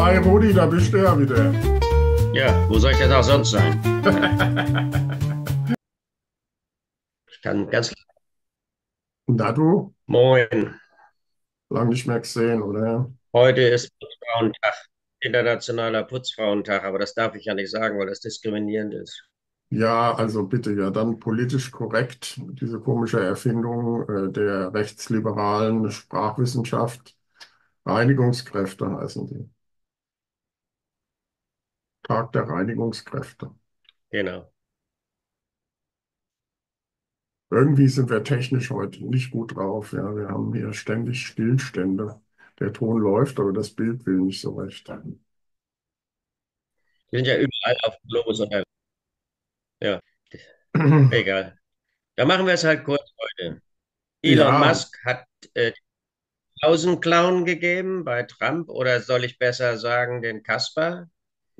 Hi Rudi, da bist du ja wieder. Ja, wo soll ich denn auch sonst sein? Ich kann ganz Na du, moin. lang nicht mehr gesehen, oder? Heute ist Putzfrauentag, Internationaler Putzfrauentag, aber das darf ich ja nicht sagen, weil das diskriminierend ist. Ja, also bitte, ja, dann politisch korrekt, diese komische Erfindung äh, der rechtsliberalen Sprachwissenschaft. Reinigungskräfte heißen die. Tag der Reinigungskräfte. Genau. Irgendwie sind wir technisch heute nicht gut drauf. Ja, wir haben hier ständig Stillstände. Der Ton läuft, aber das Bild will nicht so recht. Wir sind ja überall auf dem Globus unterwegs. Ja, egal. Dann machen wir es halt kurz heute. Elon Ja, Musk hat äh, den Clown gegeben bei Trump oder soll ich besser sagen, den Kasper?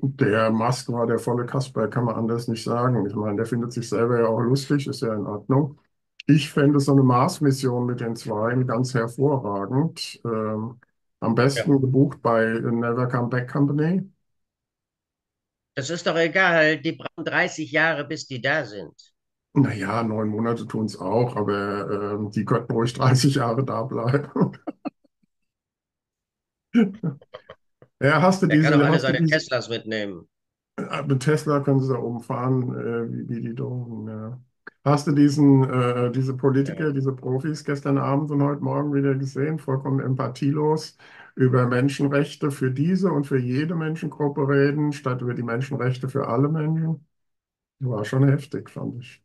Der Musk war der volle Kasper, kann man anders nicht sagen. Ich meine, der findet sich selber ja auch lustig, ist ja in Ordnung. Ich fände so eine Mars-Mission mit den Zweien ganz hervorragend. Ähm, am Ja. besten gebucht bei Never Come Back Company. Das ist doch egal, die brauchen 30 Jahre, bis die da sind. Naja, neun Monate tun es auch, aber ähm, die könnten ruhig 30 Jahre da bleiben. Ja, hast du Der kann auch diese, alle seine diese, Teslas mitnehmen. äh, mit Tesla können sie da oben fahren, äh, wie, wie die Drogen, ja. Hast du diesen, äh, diese Politiker, Ja. diese Profis gestern Abend und heute Morgen wieder gesehen, vollkommen empathielos über Menschenrechte für diese und für jede Menschengruppe reden, statt über die Menschenrechte für alle Menschen? War schon heftig, fand ich.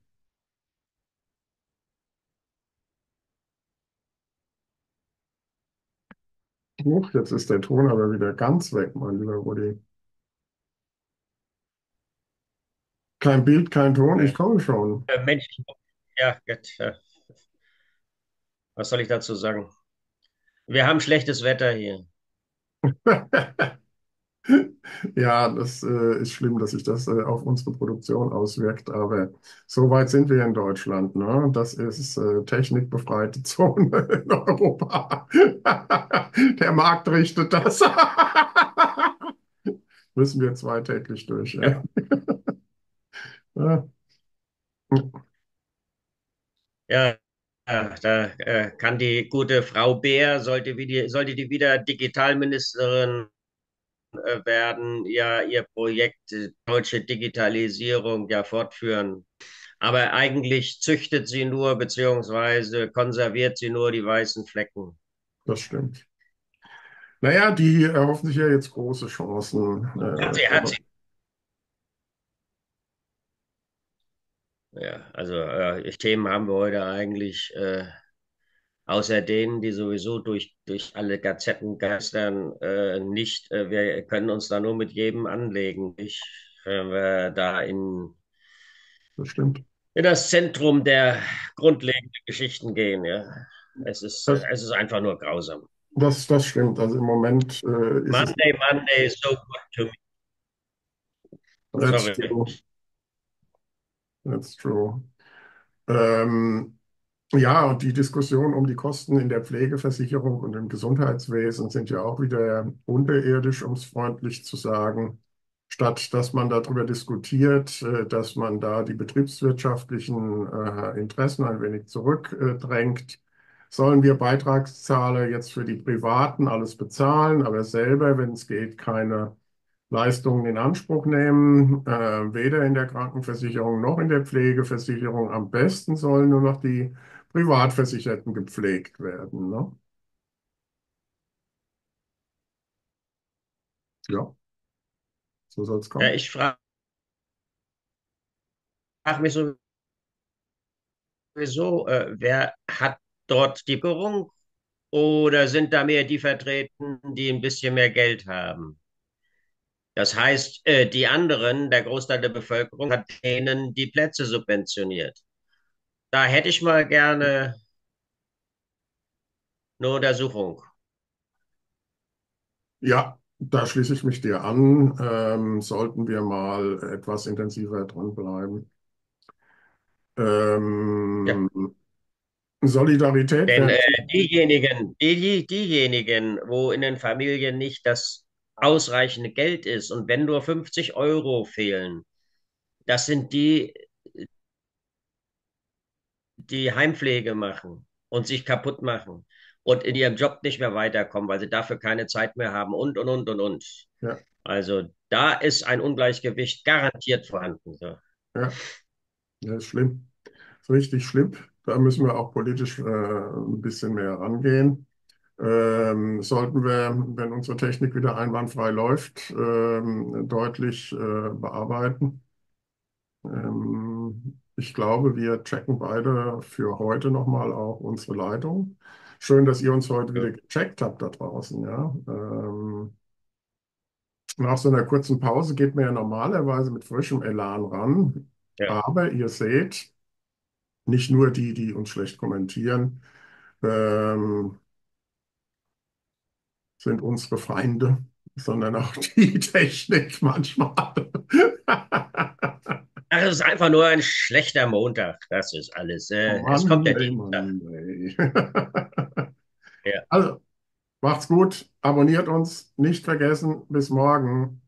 Huch, jetzt ist der Ton aber wieder ganz weg, mein lieber Rudi. Kein Bild, kein Ton, ich komme schon. Äh, Mensch, ja, Gott, äh, was soll ich dazu sagen? Wir haben schlechtes Wetter hier. Ja, das äh, ist schlimm, dass sich das äh, auf unsere Produktion auswirkt, aber so weit sind wir in Deutschland, ne? Das ist äh, technikbefreite Zone in Europa. Der Markt richtet das. Müssen wir zweitäglich durch, ja. Ja, Ja, ja, da äh, kann die gute Frau Beer, sollte, wie die, sollte die wieder Digitalministerin werden, ja ihr Projekt äh, deutsche Digitalisierung ja fortführen. Aber eigentlich züchtet sie nur, beziehungsweise konserviert sie nur die weißen Flecken. das stimmt. Naja, die erhoffen sich ja jetzt große Chancen. Äh, sie, hat sie. Ja, also äh, Themen haben wir heute eigentlich äh, außer denen, die sowieso durch, durch alle Gazetten geistern, äh, nicht. Äh, wir können uns da nur mit jedem anlegen, nicht? Wenn wir da in, das stimmt. in das Zentrum der grundlegenden Geschichten gehen, ja. Es ist, Das, es ist einfach nur grausam. das, das stimmt. Also im Moment äh, ist es, Monday, Monday is so good to me. that's Sorry. true. That's true. Ähm, ja, und die Diskussion um die Kosten in der Pflegeversicherung und im Gesundheitswesen sind ja auch wieder unterirdisch, um es freundlich zu sagen. Statt dass man darüber diskutiert, äh, dass man da die betriebswirtschaftlichen äh, Interessen ein wenig zurückdrängt, sollen wir Beitragszahler jetzt für die Privaten alles bezahlen, aber selber, wenn es geht, keine Leistungen in Anspruch nehmen, äh, weder in der Krankenversicherung noch in der Pflegeversicherung. Am besten sollen nur noch die Privatversicherten gepflegt werden, ne? Ja, so soll es Ja, kommen. ich frage mich sowieso, äh, wer hat dort die Führung oder sind da mehr die vertreten, die ein bisschen mehr Geld haben? Das heißt, äh, die anderen, der Großteil der Bevölkerung, hat denen die Plätze subventioniert. Da hätte ich mal gerne eine Untersuchung. Ja, da schließe ich mich dir an. Ähm, sollten wir mal etwas intensiver dranbleiben. Ja, Ähm, Solidarität denn äh, diejenigen, die, die, diejenigen, wo in den Familien nicht das ausreichende Geld ist und wenn nur 50 Euro fehlen, das sind die, die Heimpflege machen und sich kaputt machen und in ihrem Job nicht mehr weiterkommen, weil sie dafür keine Zeit mehr haben und, und, und, und, und. Ja, Also da ist ein Ungleichgewicht garantiert vorhanden. Ja, ja, ist schlimm. Ist richtig schlimm. Da müssen wir auch politisch äh, ein bisschen mehr rangehen. Ähm, sollten wir, wenn unsere Technik wieder einwandfrei läuft, ähm, deutlich äh, bearbeiten. Ähm, ich glaube, wir checken beide für heute nochmal auch unsere Leitung. Schön, dass ihr uns heute wieder gecheckt habt da draußen, ja. Ähm, nach so einer kurzen Pause geht man ja normalerweise mit frischem Elan ran. Ja. Aber ihr seht, nicht nur die, die uns schlecht kommentieren, ähm, sind unsere Feinde, sondern auch die Technik manchmal. Ach, es ist einfach nur ein schlechter Montag. Das ist alles. Oh Äh, es kommt der Dienstag. Ja. Also, macht's gut, abonniert uns, nicht vergessen, bis morgen.